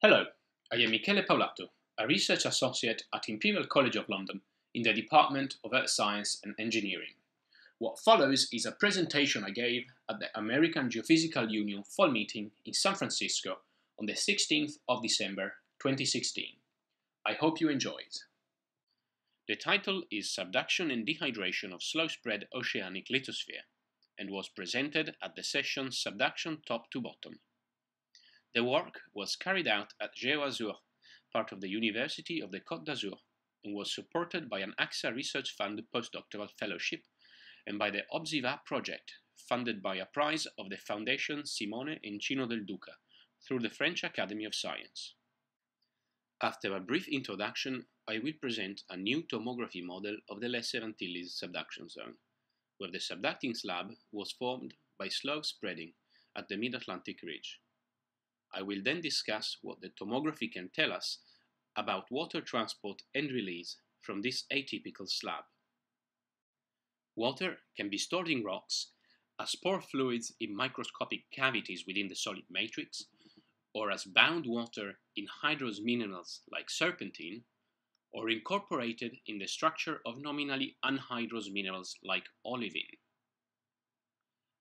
Hello, I am Michele Paulatto, a research associate at Imperial College of London in the Department of Earth Science and Engineering. What follows is a presentation I gave at the American Geophysical Union Fall Meeting in San Francisco on the 16th of December 2016. I hope you enjoy it. The title is Subduction and Dehydration of Slow Spread Oceanic Lithosphere and was presented at the session Subduction Top to Bottom. The work was carried out at GeoAzur, part of the University of the Côte d'Azur, and was supported by an AXA Research Fund postdoctoral fellowship and by the OBSIVA project, funded by a prize of the Foundation Simone and Cino del Duca through the French Academy of Science. After a brief introduction, I will present a new tomography model of the Lesser Antilles subduction zone, where the subducting slab was formed by slow spreading at the mid-Atlantic ridge. I will then discuss what the tomography can tell us about water transport and release from this atypical slab. Water can be stored in rocks as pore fluids in microscopic cavities within the solid matrix, or as bound water in hydrous minerals like serpentine, or incorporated in the structure of nominally anhydrous minerals like olivine.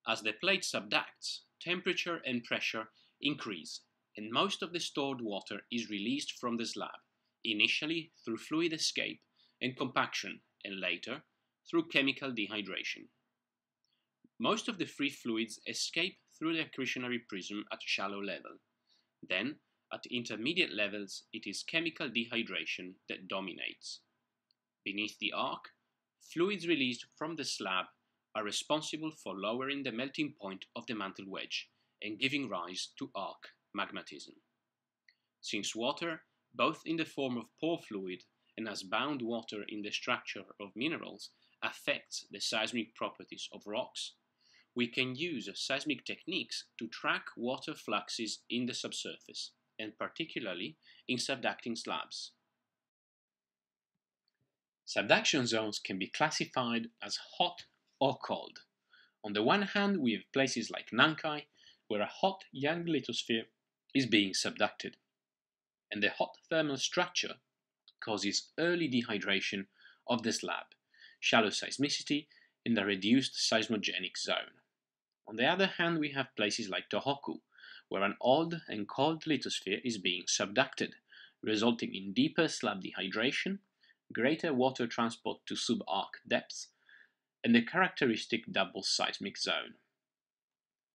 As the plate subducts, temperature and pressure increase, and most of the stored water is released from the slab, initially through fluid escape and compaction, and later through chemical dehydration. Most of the free fluids escape through the accretionary prism at shallow level. Then, at intermediate levels, it is chemical dehydration that dominates. Beneath the arc, fluids released from the slab are responsible for lowering the melting point of the mantle wedge and giving rise to arc magmatism. Since water, both in the form of pore fluid and as bound water in the structure of minerals, affects the seismic properties of rocks, we can use seismic techniques to track water fluxes in the subsurface, and particularly in subducting slabs. Subduction zones can be classified as hot or cold. On the one hand, we have places like Nankai, where a hot young lithosphere is being subducted, and the hot thermal structure causes early dehydration of the slab, shallow seismicity, in the reduced seismogenic zone. On the other hand, we have places like Tohoku, where an old and cold lithosphere is being subducted, resulting in deeper slab dehydration, greater water transport to subarc depths, and the characteristic double seismic zone.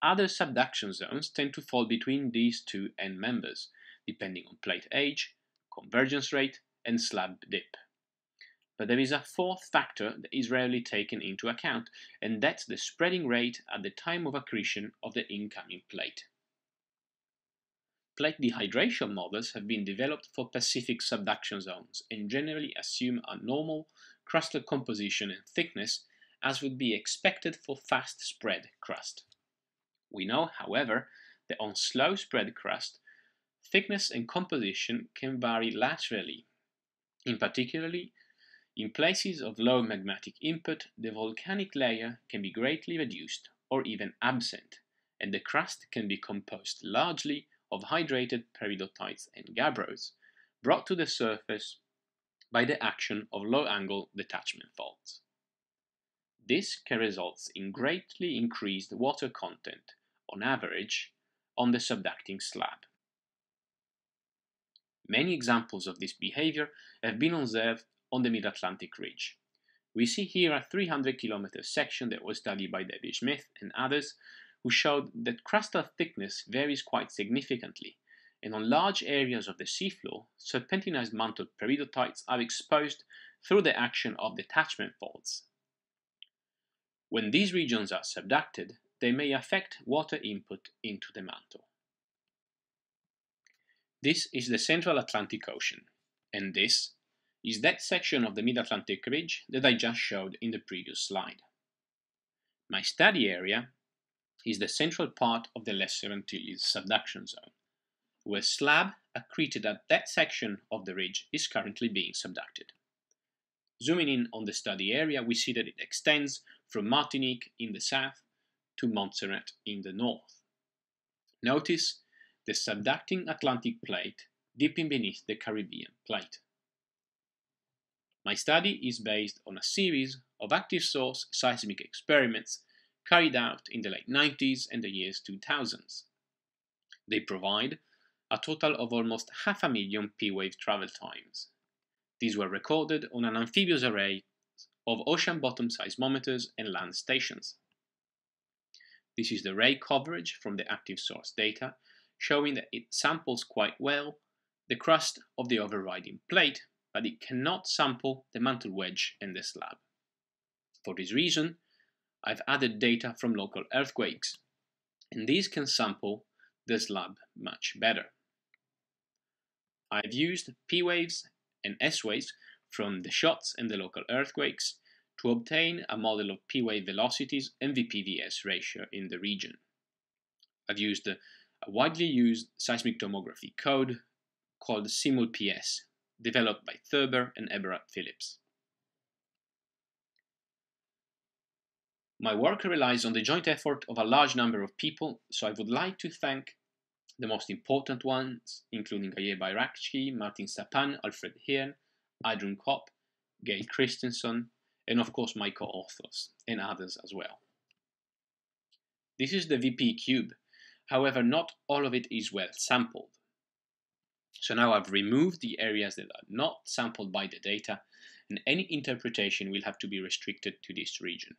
Other subduction zones tend to fall between these two end members, depending on plate age, convergence rate, and slab dip. But there is a fourth factor that is rarely taken into account, and that's the spreading rate at the time of accretion of the incoming plate. Plate dehydration models have been developed for Pacific subduction zones and generally assume a normal crustal composition and thickness as would be expected for fast spread crust. We know, however, that on slow spread crust, thickness and composition can vary laterally. In particularly, in places of low magmatic input, the volcanic layer can be greatly reduced or even absent, and the crust can be composed largely of hydrated peridotites and gabbros, brought to the surface by the action of low-angle detachment faults. This can result in greatly increased water content on average, on the subducting slab. Many examples of this behavior have been observed on the Mid-Atlantic Ridge. We see here a 300 km section that was studied by David Smith and others who showed that crustal thickness varies quite significantly, and on large areas of the seafloor, serpentinized mantled peridotites are exposed through the action of detachment faults. When these regions are subducted, they may affect water input into the mantle. This is the Central Atlantic Ocean, and this is that section of the Mid-Atlantic Ridge that I just showed in the previous slide. My study area is the central part of the Lesser Antilles subduction zone, where slab accreted at that section of the ridge is currently being subducted. Zooming in on the study area, we see that it extends from Martinique in the south to Montserrat in the north. Notice the subducting Atlantic plate dipping beneath the Caribbean plate. My study is based on a series of active source seismic experiments carried out in the late 90s and the years 2000s. They provide a total of almost half a million P-wave travel times. These were recorded on an amphibious array of ocean bottom seismometers and land stations. This is the ray coverage from the active source data, showing that it samples quite well the crust of the overriding plate, but it cannot sample the mantle wedge and the slab. For this reason, I've added data from local earthquakes, and these can sample the slab much better. I've used P waves and S waves from the shots and the local earthquakes to obtain a model of P wave velocities and VPVS ratio in the region. I've used a widely used seismic tomography code called SimulPS, developed by Thurber and Eberhard Phillips. My work relies on the joint effort of a large number of people, so I would like to thank the most important ones, including Gaye Bayrakci, Martin Sappan, Alfred Hirn, Adrian Kopp, Gail Christeson, and of course my co-authors, and others as well. This is the VP cube, however not all of it is well sampled. So now I've removed the areas that are not sampled by the data, and any interpretation will have to be restricted to this region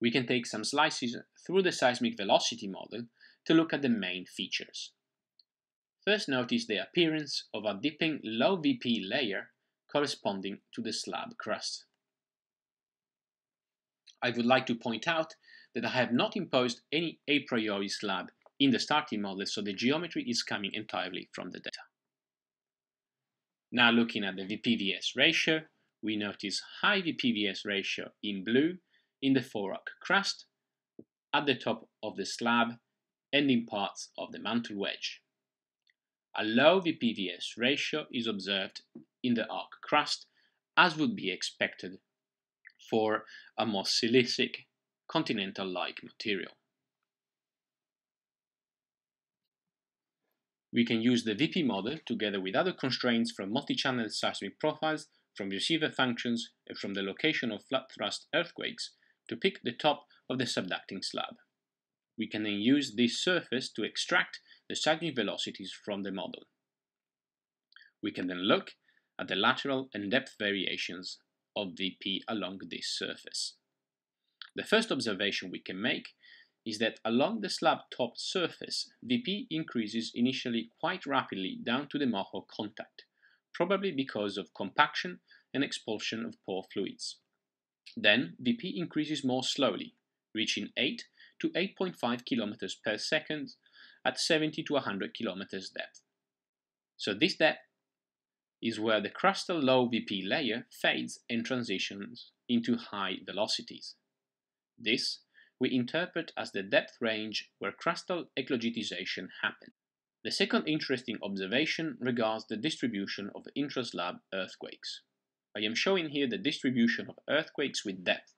we can take some slices through the seismic velocity model to look at the main features. First notice the appearance of a dipping low VP layer corresponding to the slab crust. I would like to point out that I have not imposed any a priori slab in the starting model, so the geometry is coming entirely from the data. Now looking at the VPVS ratio, we notice high VPVS ratio in blue in the forearc crust, at the top of the slab, and in parts of the mantle wedge. A low VPVS ratio is observed in the arc crust, as would be expected for a more silicic, continental-like material. We can use the VP model together with other constraints from multi-channel seismic profiles, from receiver functions, and from the location of flat thrust earthquakes to pick the top of the subducting slab. We can then use this surface to extract the seismic velocities from the model. We can then look at the lateral and depth variations of VP along this surface. The first observation we can make is that along the slab top surface, VP increases initially quite rapidly down to the Moho contact, probably because of compaction and expulsion of pore fluids. Then Vp increases more slowly, reaching 8 to 8.5 km per second at 70 to 100 km depth. So this depth is where the crustal low Vp layer fades and transitions into high velocities. This we interpret as the depth range where crustal eclogitization happens. The second interesting observation regards the distribution of intraslab earthquakes. I am showing here the distribution of earthquakes with depth,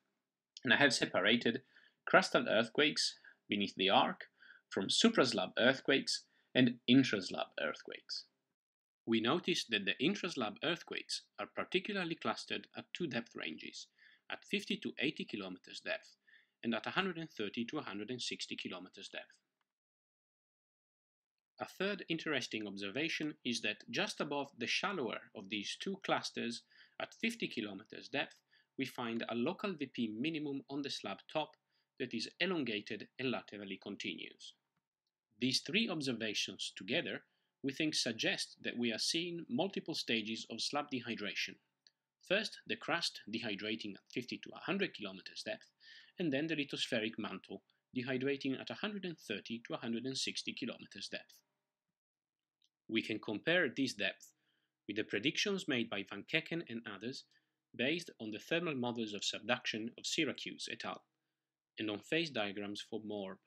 and I have separated crustal earthquakes beneath the arc from supraslab earthquakes and intraslab earthquakes. We notice that the intraslab earthquakes are particularly clustered at two depth ranges, at 50 to 80 kilometers depth and at 130 to 160 kilometers depth. A third interesting observation is that just above the shallower of these two clusters at 50 kilometers depth, we find a local VP minimum on the slab top that is elongated and laterally continuous. These three observations together, we think suggests that we are seeing multiple stages of slab dehydration. First, the crust dehydrating at 50 to 100 kilometers depth, and then the lithospheric mantle dehydrating at 130 to 160 kilometers depth. We can compare this depth with the predictions made by Van Keken and others based on the thermal models of subduction of Syracuse et al. and on phase diagrams for MORB.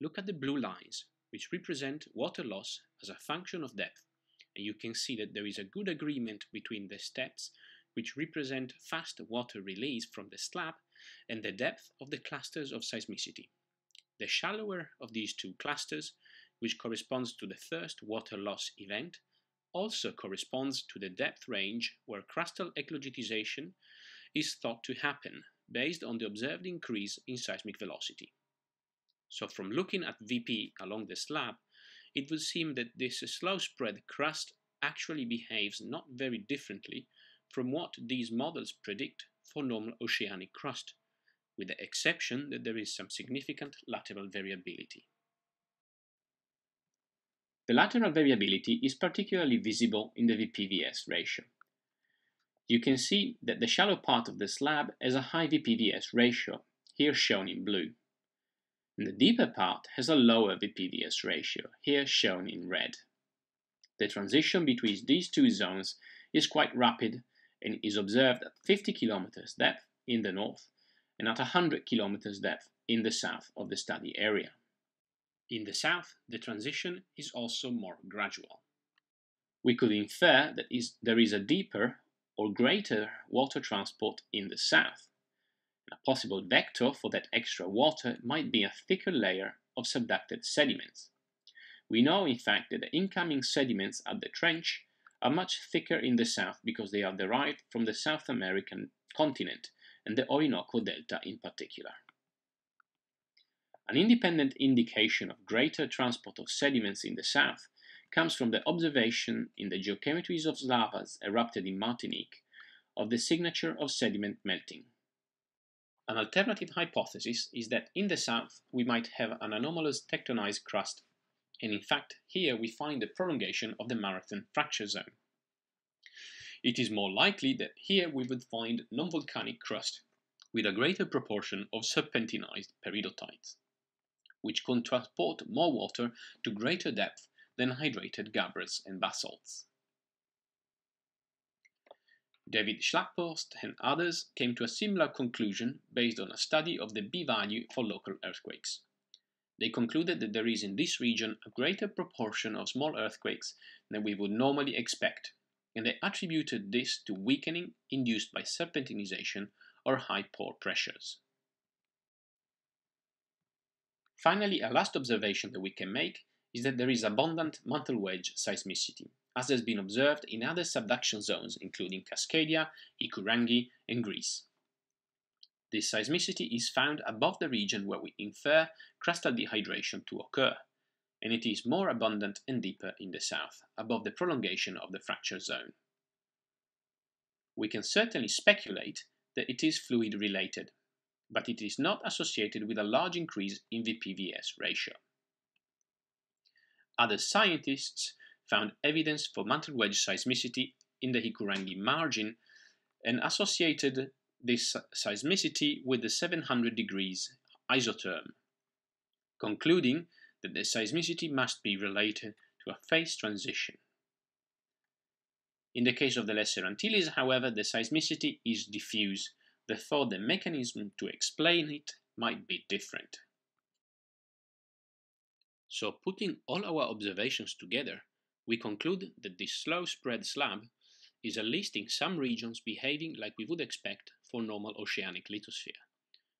Look at the blue lines, which represent water loss as a function of depth, and you can see that there is a good agreement between the steps which represent fast water release from the slab and the depth of the clusters of seismicity. The shallower of these two clusters which corresponds to the first water loss event, also corresponds to the depth range where crustal eclogitization is thought to happen based on the observed increase in seismic velocity. So from looking at VP along the slab, it would seem that this slow spread crust actually behaves not very differently from what these models predict for normal oceanic crust, with the exception that there is some significant lateral variability. The lateral variability is particularly visible in the VPVS ratio. You can see that the shallow part of the slab has a high VPVS ratio, here shown in blue. And the deeper part has a lower VPVS ratio, here shown in red. The transition between these two zones is quite rapid and is observed at 50 kilometers depth in the north and at 100 kilometers depth in the south of the study area. In the south, the transition is also more gradual. We could infer that is, there is a deeper or greater water transport in the south. A possible vector for that extra water might be a thicker layer of subducted sediments. We know, in fact, that the incoming sediments at the trench are much thicker in the south because they are derived from the South American continent and the Orinoco Delta in particular. An independent indication of greater transport of sediments in the south comes from the observation in the geochemistries of lavas erupted in Martinique of the signature of sediment melting. An alternative hypothesis is that in the south we might have an anomalous tectonized crust, and in fact here we find the prolongation of the Marathon fracture zone. It is more likely that here we would find non-volcanic crust with a greater proportion of serpentinized peridotites which can transport more water to greater depth than hydrated gabbros and basalts. David Schlaphorst and others came to a similar conclusion based on a study of the B value for local earthquakes. They concluded that there is in this region a greater proportion of small earthquakes than we would normally expect, and they attributed this to weakening induced by serpentinization or high pore pressures. Finally, a last observation that we can make is that there is abundant mantle wedge seismicity, as has been observed in other subduction zones including Cascadia, Hikurangi, and Greece. This seismicity is found above the region where we infer crustal dehydration to occur, and it is more abundant and deeper in the south, above the prolongation of the fracture zone. We can certainly speculate that it is fluid related, but it is not associated with a large increase in the PVS ratio. Other scientists found evidence for mantle wedge seismicity in the Hikurangi margin and associated this seismicity with the 700 degrees isotherm, concluding that the seismicity must be related to a phase transition. In the case of the Lesser Antilles, however, the seismicity is diffuse therefore the mechanism to explain it might be different. So putting all our observations together, we conclude that this slow spread slab is at least in some regions behaving like we would expect for normal oceanic lithosphere.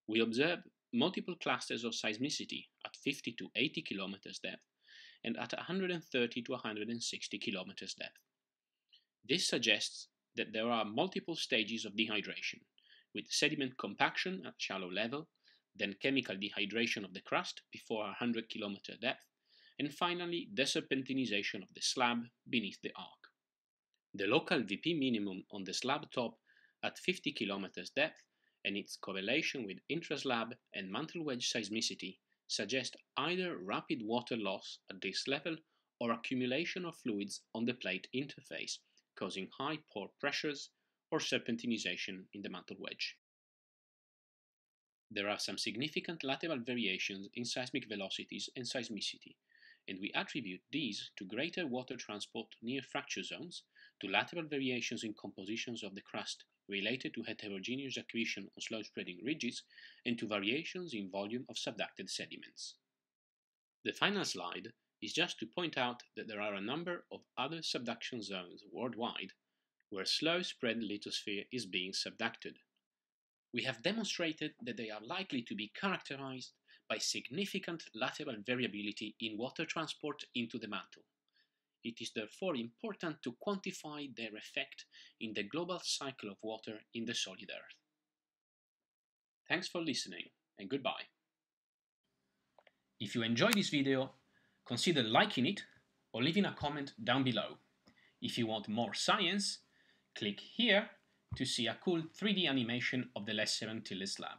We observe multiple clusters of seismicity at 50 to 80 kilometers depth and at 130 to 160 kilometers depth. This suggests that there are multiple stages of dehydration, with sediment compaction at shallow level, then chemical dehydration of the crust before 100 km depth, and finally deserpentinization of the slab beneath the arc. The local VP minimum on the slab top at 50 km depth and its correlation with intraslab and mantle wedge seismicity suggest either rapid water loss at this level or accumulation of fluids on the plate interface, causing high pore pressures or serpentinization in the mantle wedge. There are some significant lateral variations in seismic velocities and seismicity, and we attribute these to greater water transport near fracture zones, to lateral variations in compositions of the crust related to heterogeneous accretion on slow-spreading ridges, and to variations in volume of subducted sediments. The final slide is just to point out that there are a number of other subduction zones worldwide where slow spread lithosphere is being subducted. We have demonstrated that they are likely to be characterized by significant lateral variability in water transport into the mantle. It is therefore important to quantify their effect in the global cycle of water in the solid Earth. Thanks for listening and goodbye. If you enjoyed this video, consider liking it or leaving a comment down below. If you want more science, click here to see a cool 3D animation of the Lesser Antilles lab.